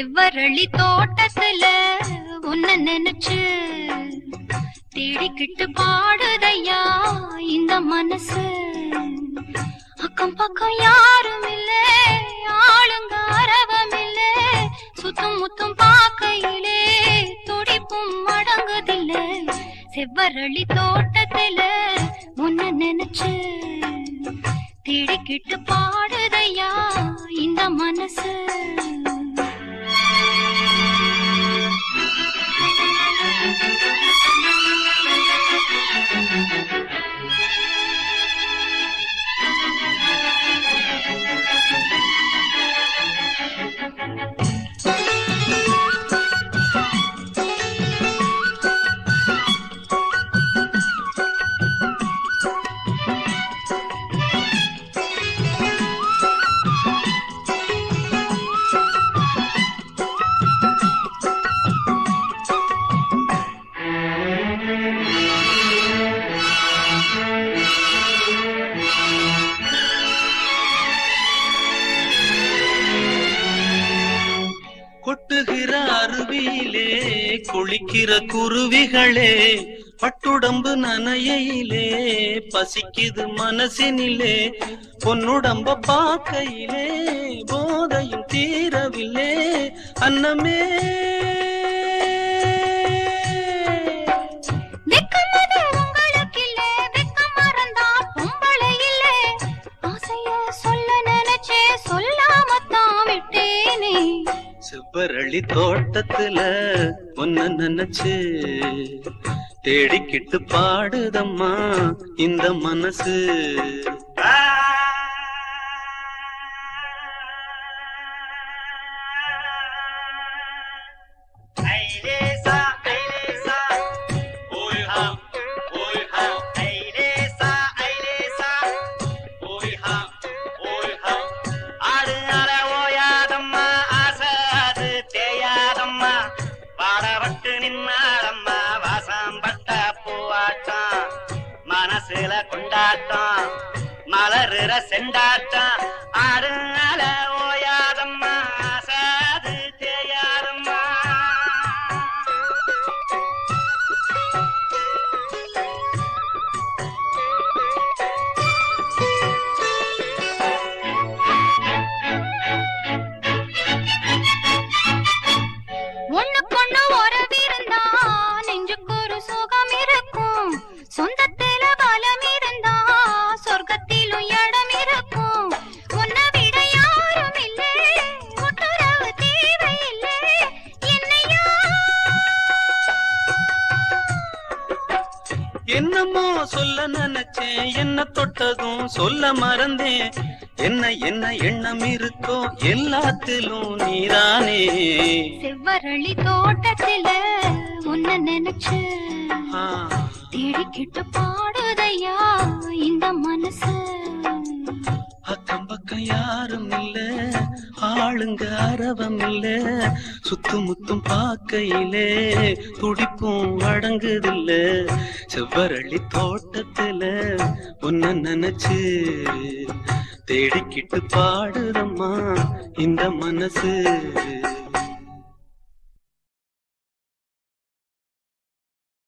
செவ்வரளி தோட்டத்துல உன்ன நினைச்சு தேடிக்கிட்டு பாடுதையா இந்த மனசு? அக்கம் பக்கம் யாரும் இல்ல ஆளுங்க அரவம் இல்ல சுத்தும் முத்தும் பார்க்கையிலே துடிப்பும் அடங்குதில்ல. செவ்வரளி தோட்டத்துல உன்ன நினைச்சு தேடிக்கிட்டு பாடுதையா இந்த மனசு? குளிக்கிற குருவிகளே பட்டுடம்பு நனையிலே பசிக்குது மனசினிலே பொன்னுடம்ப பார்க்கையிலே போதையும் தீரவில்லே அன்னமே வெக்கமது சொல்லாமத்தான் விட்டேனே. செவ்வரளி தோட்டத்துல ஒன்ன நினைச்சு தேடிக்கிட்டு பாடுதம்மா இந்த மனசு. ஐலேசா செண்டாட்டம் கொண்டாட்டம் மலருற செண்டாட்டம் ஆடு அளவு என்னமோ சொல்ல நினைச்சேன் என்ன தொட்டதும் சொல்ல மறந்தேன். என்ன என்ன எண்ணம் இருக்கோ எல்லாத்திலும் நீதானே. செவ்வரளி தோட்டத்தில உன்ன நினைச்சு தேடிக்கிட்டு பாடுதையா இந்த மனசு? அக்கம் பக்கம் யாரும் இல்ல. ஆளுங்க அரவம் இல்ல சுத்து முத்தும் பார்க்கையிலே துடிப்பும் அடங்குதில்ல. செவ்வரளி தோட்டத்துல உன்ன நினைச்சு தேடிக்கிட்டு பாடுதம்மா இந்த மனசு.